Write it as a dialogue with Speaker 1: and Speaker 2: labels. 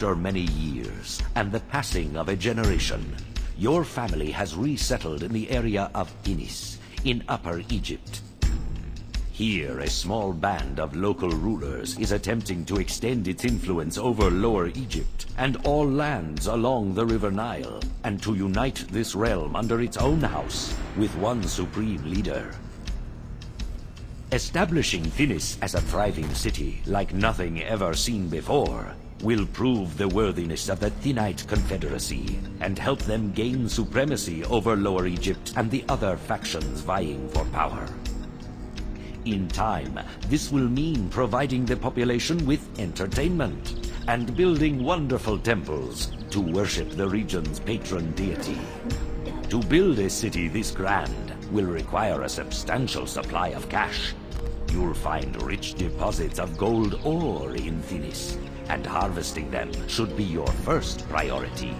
Speaker 1: After many years and the passing of a generation, your family has resettled in the area of Thinis, in Upper Egypt. Here, a small band of local rulers is attempting to extend its influence over Lower Egypt and all lands along the River Nile, and to unite this realm under its own house with one supreme leader. Establishing Thinis as a thriving city like nothing ever seen before will prove the worthiness of the Thinite Confederacy and help them gain supremacy over Lower Egypt and the other factions vying for power. In time, this will mean providing the population with entertainment and building wonderful temples to worship the region's patron deity. To build a city this grand will require a substantial supply of cash. You'll find rich deposits of gold ore in Thinis, and harvesting them should be your first priority.